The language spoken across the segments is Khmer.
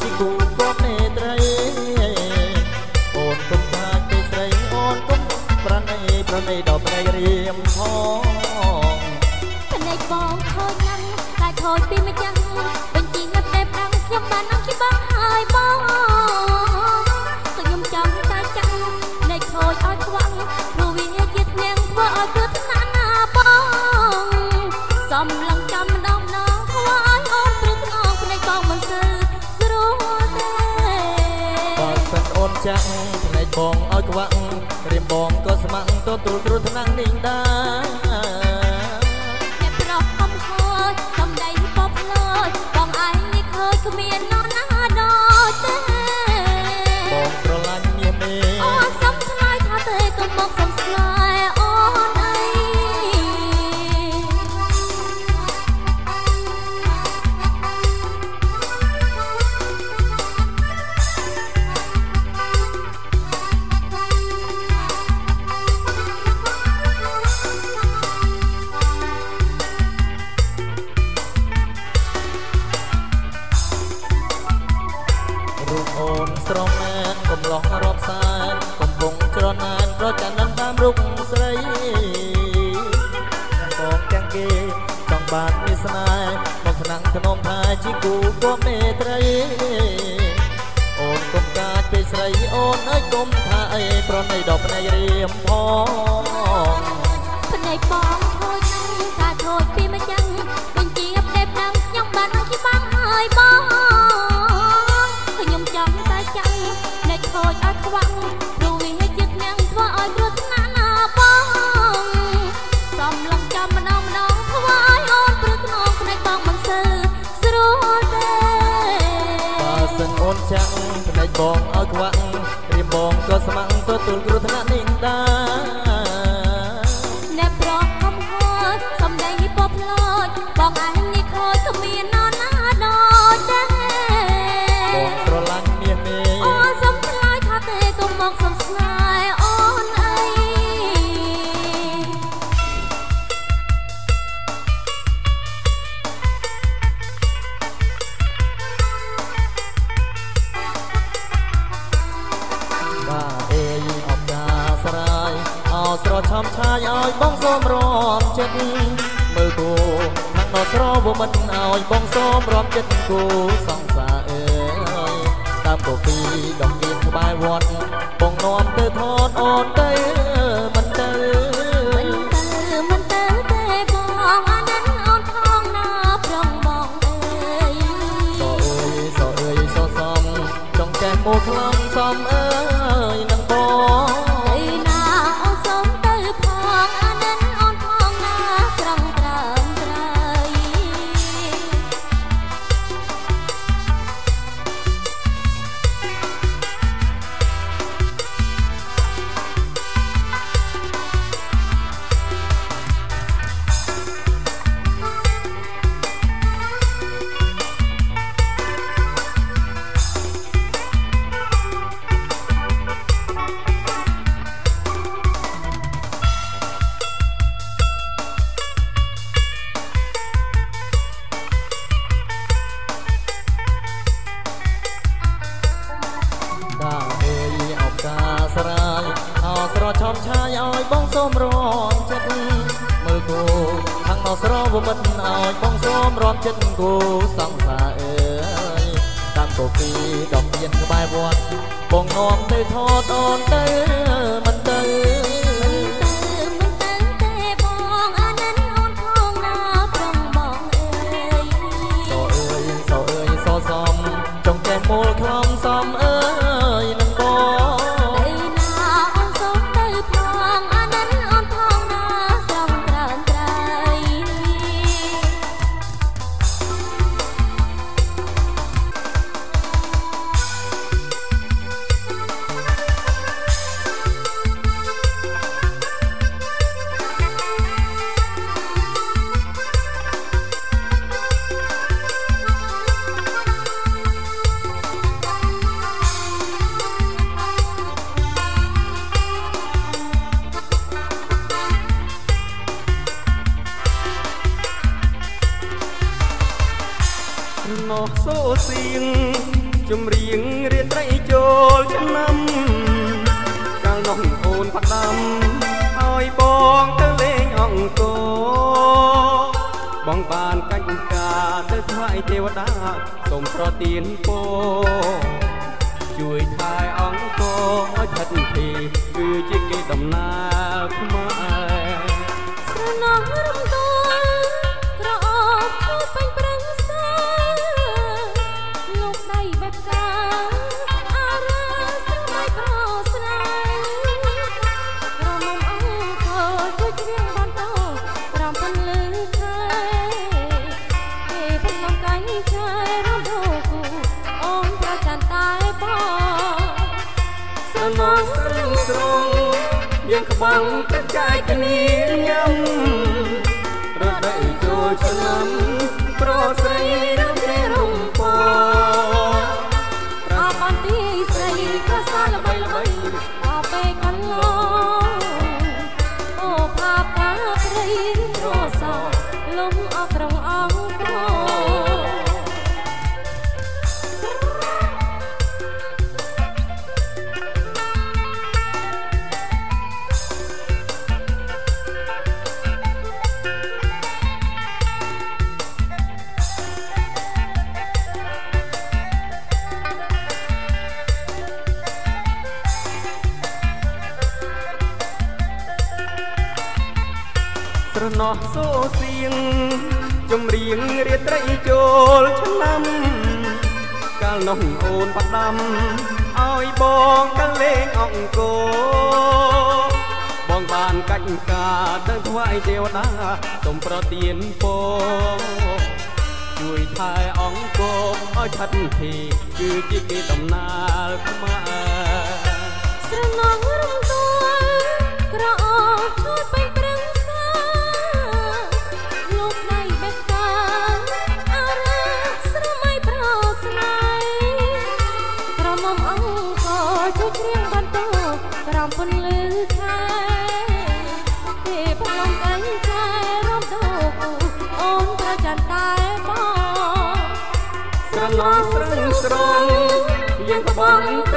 ជាគូគប់នេត្រីអូនគុំថាទេស្រីអូនគុំប្រណីប្រណីដល់ប្រៃរៀមផង matur terus nang ning បាទមានស្នេហ៍មកថ្នាក់ក្នុងថាជាគូគបមេត្រីអូនកុំកាចពេកស្រីអូនអើយកុំថាអីប្រណីដល់ភ្នែករៀមផងភ្នែកបងខូចតាខូចពីមិនចឹងបញ្ជាផ្ទេផ្ដឹងខ្ញុំបានជាបងហើយបងខ្ញុំចង់តែចាំភ្នែកខូចឲ្យខ្វាក់ នចាំងផ្នែកបងឲ្យខ្វាក់រៀបបងក៏ស្ម័គ្រទទួលគ្រោះថ្នាក់នេះដែរ ស្រវមិនឲ្យបងសូមរំចិត្តគូសង្សារអើយតាមគពីដំណៀនក្បែរវត្តបងនាំទៅថនអូនទៅមិនទៅមិនទៅមិនទៅទេបងអានិនអូនផងណាប្រងបងអើយសអើយសអើយសសំចង់ចេះមកខ្លំសំអើយ សូសៀងចម្រៀងរាត្រីចូលឆ្នាំកាលនោះអូនផ្ដាំឲ្យបងទៅលេងអង្គរបងបានកាច់ការទៅថ្វាយទេវតាសូមប្រទានពរជួយថែអង្គរឲ្យថិតធី ស្រឹងស្រងយើងក្បងទឹកចាយគ្នាញ៉ាំរដូវចូលឆ្នាំប្រស្រី ឲ្យបងទៅលេងអង្គរបងបានកាច់ការទៅថ្វាយទេវតាសូមប្រទានពរជួយថែអង្គរឲ្យឆាត់ធីគឺជាគេដំណើរខ្មែរស្រ ស្រឹងស្រងយើងក្បង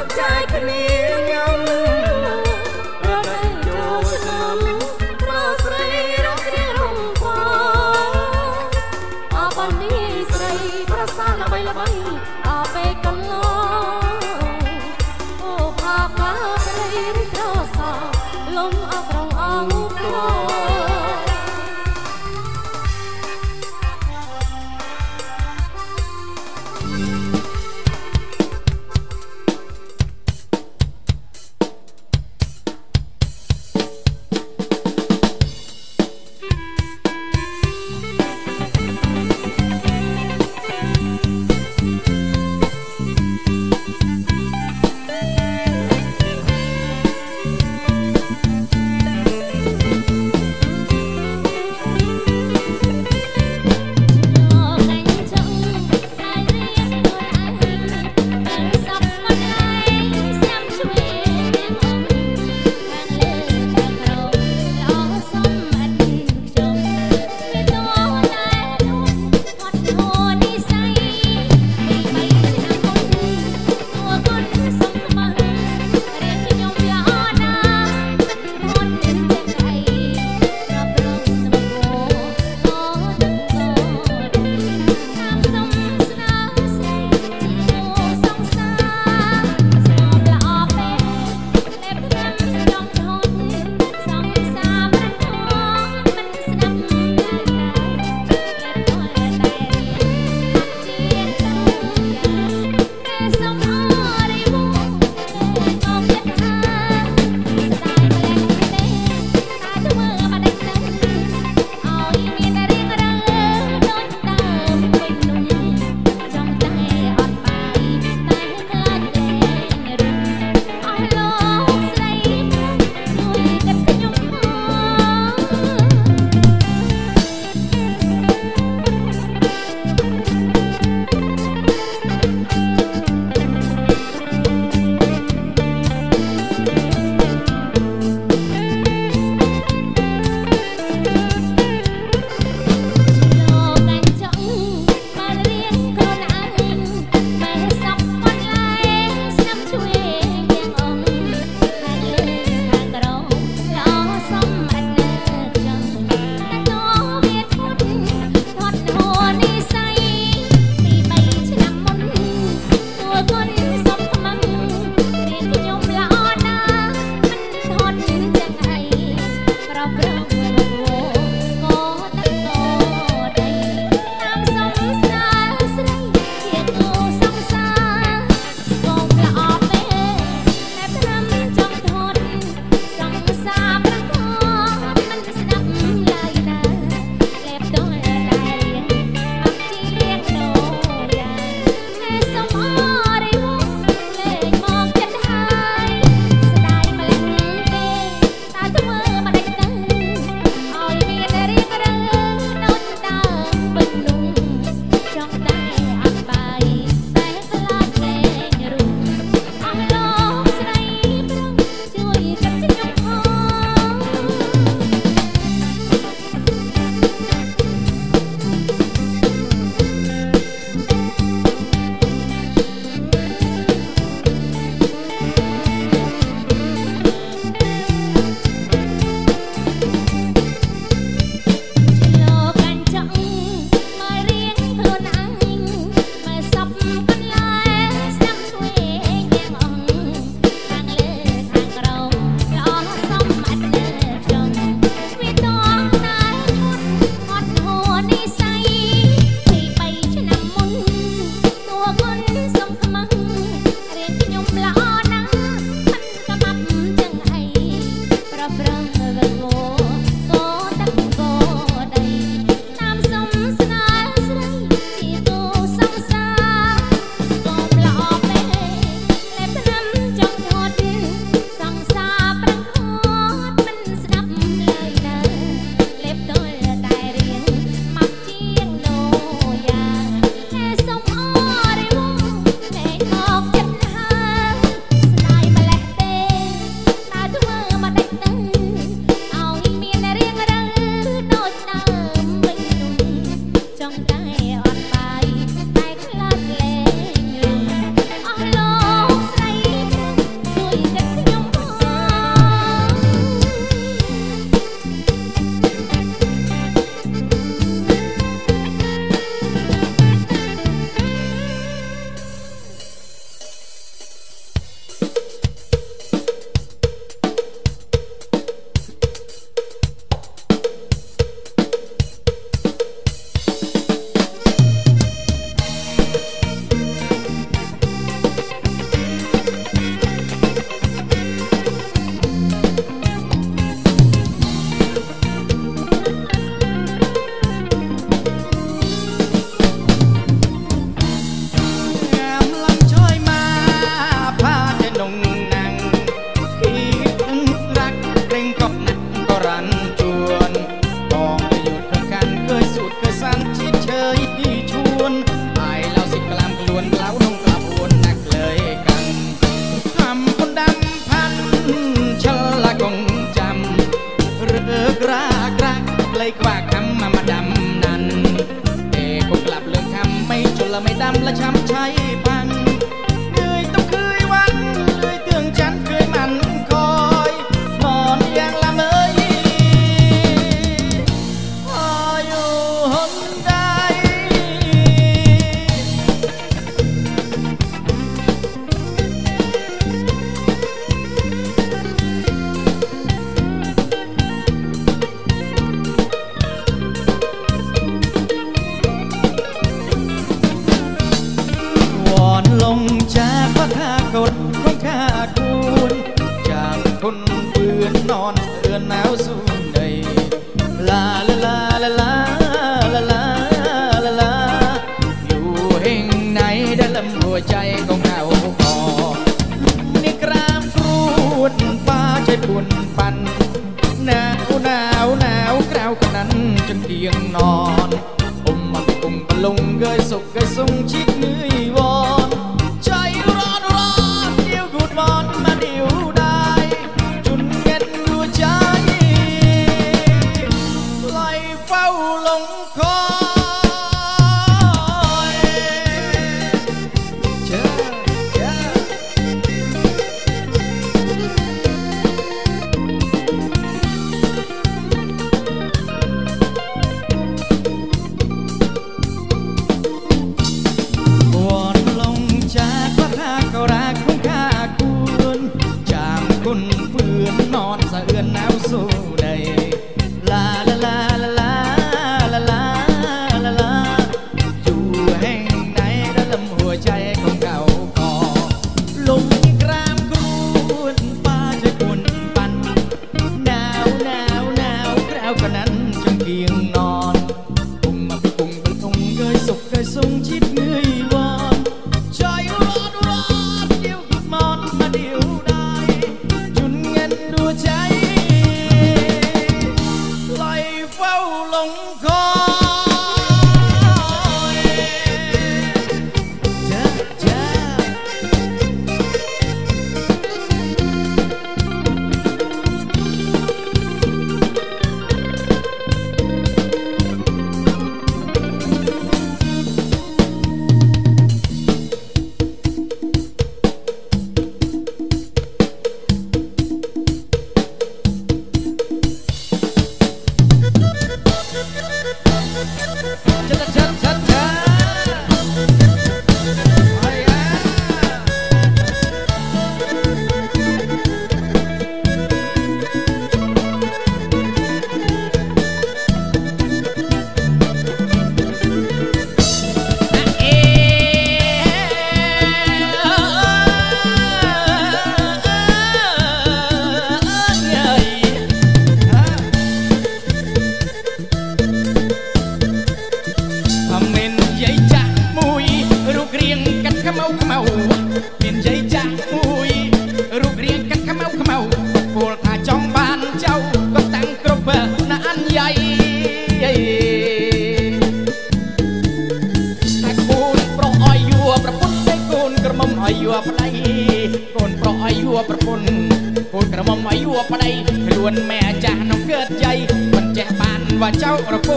ប្តីខ្លួនម៉ែអាចាស់នោះកើតជ័យមិនចេះបាន ว่าเจ้าระโพ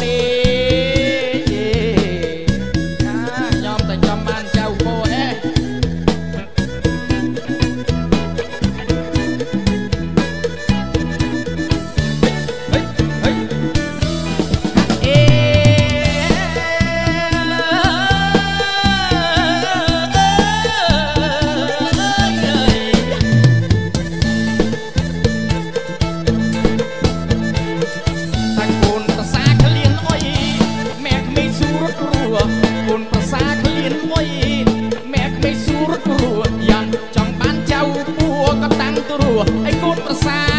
เร ទូរោះអីកូនប្រសា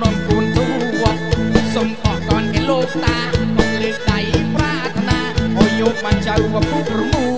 น้องคูณตัวสมก่อนเห็นลกตาบลือกใจปราราอ้ยกมันจ้ว่าผู้ประมู